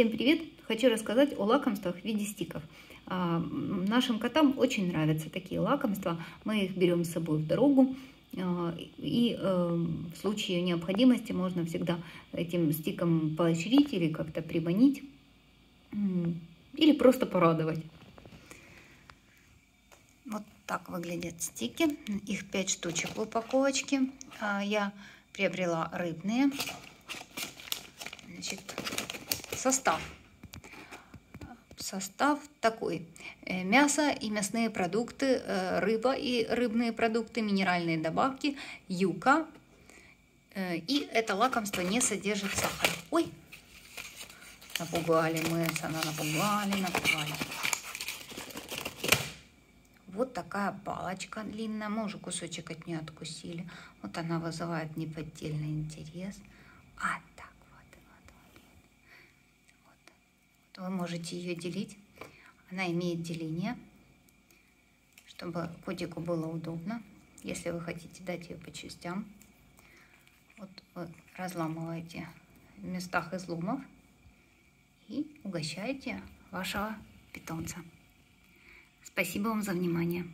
Всем привет! Хочу рассказать о лакомствах в виде стиков. А, нашим котам очень нравятся такие лакомства. Мы их берем с собой в дорогу. А, и э, в случае необходимости можно всегда этим стиком поощрить или как-то приманить. Или просто порадовать. Вот так выглядят стики. Их 5 штучек в упаковочке. А, я приобрела рыбные. Состав. Состав такой. Э, мясо и мясные продукты, э, рыба и рыбные продукты, минеральные добавки, юка. Э, и это лакомство не содержит сахара. Ой, напугали мы, она напугали, напугали. Вот такая палочка длинная, мы уже кусочек от нее откусили. Вот она вызывает неподдельный интерес. А то вы можете ее делить. Она имеет деление, чтобы котику было удобно. Если вы хотите дать ее по частям, вот вы разламываете в местах изломов и угощаете вашего питомца. Спасибо вам за внимание.